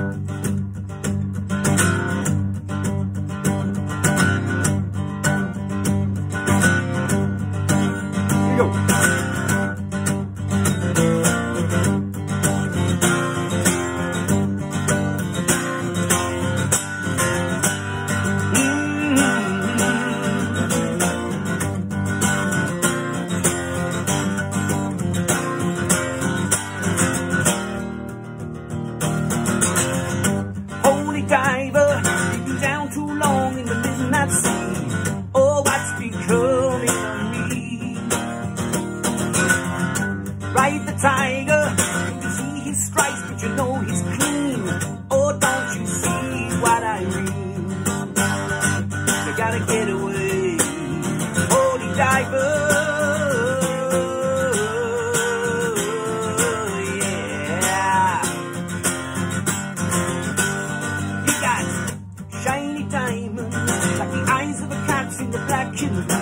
Bye. Ride the tiger. You see his stripes, but you know he's clean. Oh, don't you see what I mean? Gotta get away, holy diver. Shiny like the eyes of a cat in the black and blue.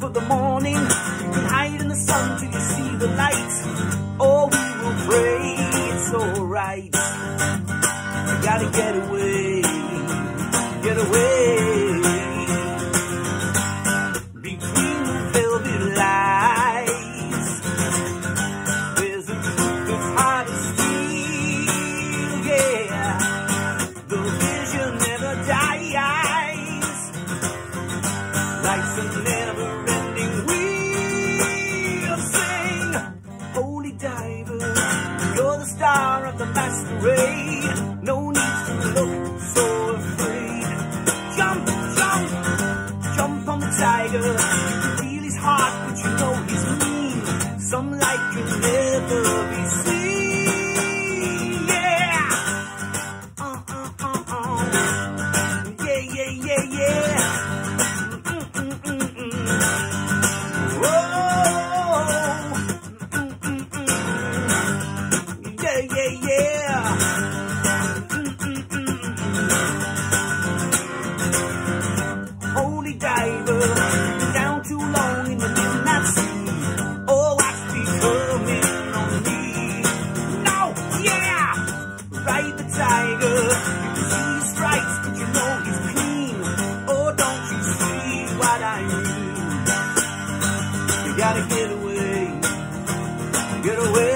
For the morning. You can hide in the sun till you see the light. Or we will pray it's alright. You gotta get away. Get away. Life's a never ending wheel. Sing, holy diver, you're the star of the masquerade. No need to look so afraid. Jump, jump, jump on the tiger. You feel his heart, but you know he's mean. Some light can never be Yeah. Holy diver, down too long. Oh, me? No, yeah, ride the tiger. Stripes, but you know clean. Oh, don't you see what I mean? You gotta get away, get away.